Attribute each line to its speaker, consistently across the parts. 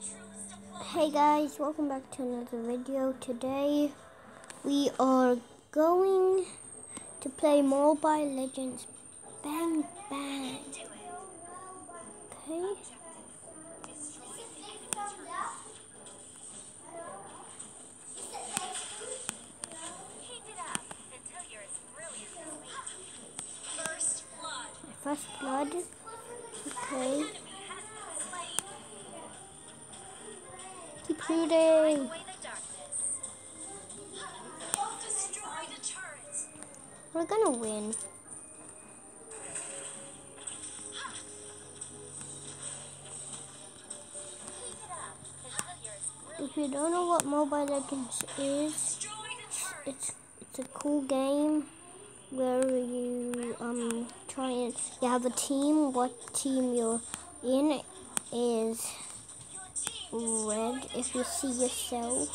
Speaker 1: Hey guys, welcome back to another video. Today we are going to play Mobile Legends Bang Bang. Okay. First blood. Okay. Shooting. We're gonna win. If you don't know what Mobile Legends is, it's it's a cool game where you um try and you have a team. What team you're in is red if you see yourself.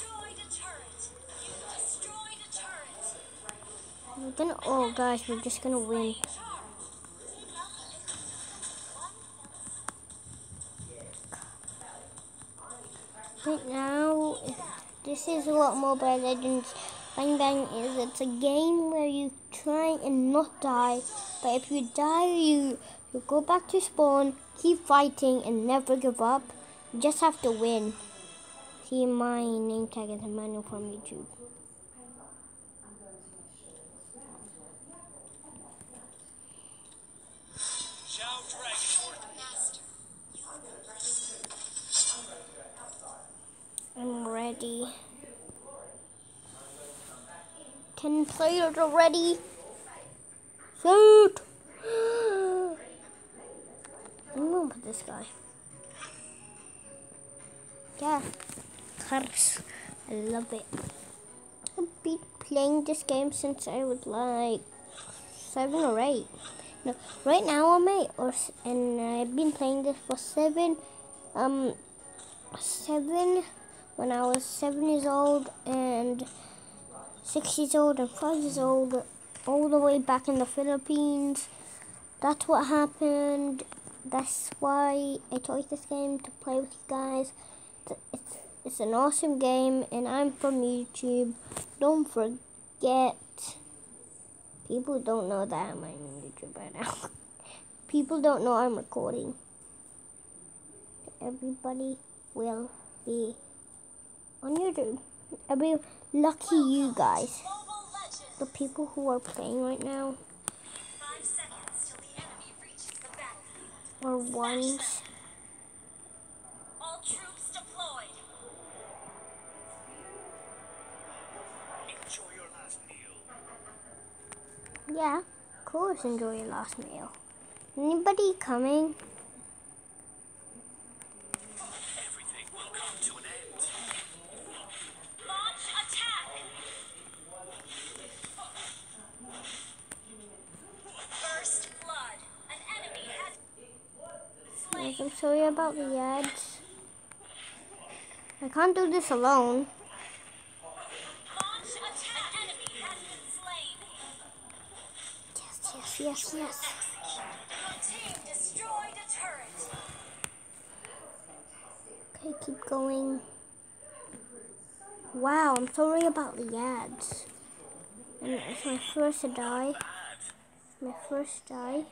Speaker 1: We're gonna oh guys, we're just gonna win. Right now, this is a what Mobile Legends Bang Bang is. It's a game where you try and not die, but if you die, you you go back to spawn, keep fighting, and never give up. You just have to win. See, my name tag is Emmanuel from YouTube. I'm ready. Ten players already. Shoot! I'm gonna put this guy. Yeah, cars. I love it. I've been playing this game since I was like seven or eight. No, right now I'm eight, or and I've been playing this for seven, um, seven when I was seven years old and six years old and five years old, all the way back in the Philippines. That's what happened. That's why I chose this game to play with you guys. It's, it's an awesome game, and I'm from YouTube. Don't forget. People don't know that I'm on YouTube right now. People don't know I'm recording. Everybody will be on YouTube. Be lucky you guys. The people who are playing right now. Or ones. Course enjoy your last meal. Anybody coming?
Speaker 2: Everything will come to an end. Launch attack. First blood. An enemy has
Speaker 1: Guys, I'm sorry about the ads. I can't do this alone. Yes, yes. Okay, keep going. Wow, I'm sorry about the ads. And it's my first die. My first die.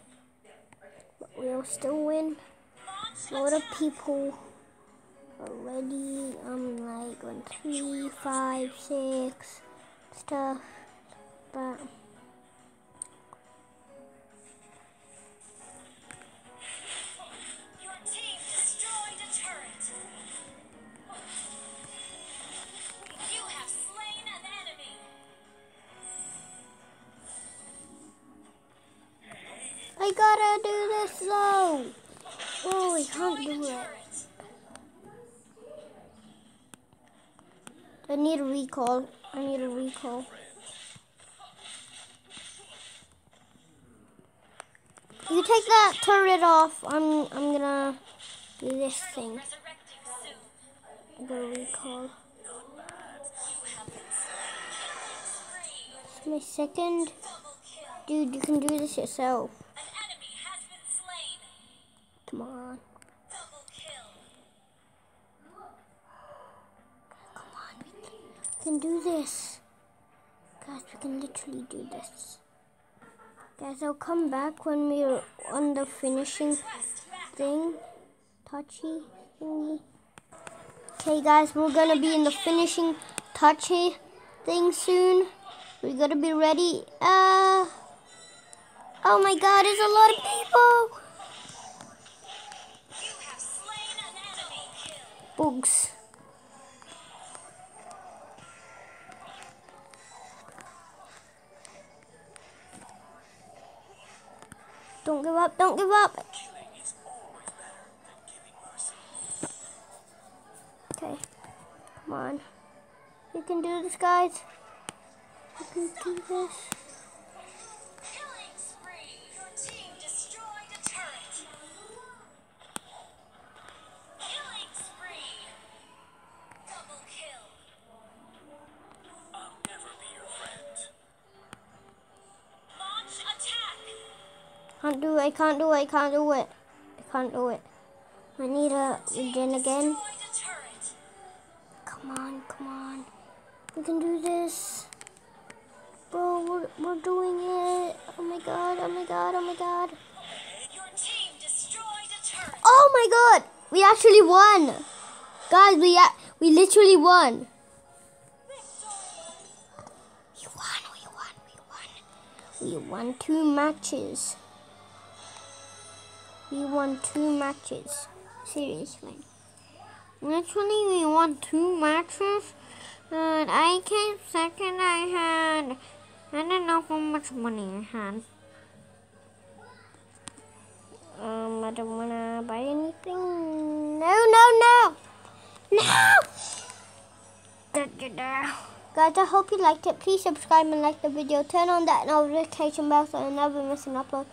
Speaker 1: But we'll still win. A lot of people already, um, like on three, five, six, stuff. But I gotta do this though. Oh, I can't do it. I need a recall. I need a recall. You take that turret off. I'm I'm gonna do this thing. I'm gonna recall. It's my second. Dude, you can do this yourself.
Speaker 2: Come on.
Speaker 1: Come on,
Speaker 2: we can, we
Speaker 1: can do this. Guys, we can literally do this. Guys, I'll come back when we're on the finishing thing. Touchy thingy. Okay, guys, we're gonna be in the finishing touchy thing soon. We gotta be ready. Uh, oh my god, there's a lot of people! Bugs. Don't give up, don't give up. Okay, come on. You can do this, guys. You can do this. Can't do it, I can't do it, I can't do it. I can't do it. I need a regen again. Come on, come on. We can do this. Bro, we're, we're doing it. Oh my god, oh my god, oh my god. Oh my god! We actually won! Guys, we we literally won. We won, we won, we won. We won two matches. We won two matches. Seriously. Literally, we won two matches. And I came second. I had. I don't know how much money I had. Um, I don't wanna buy anything. No, no, no! No! Guys, I hope you liked it. Please subscribe and like the video. Turn on that notification bell so you never miss an upload.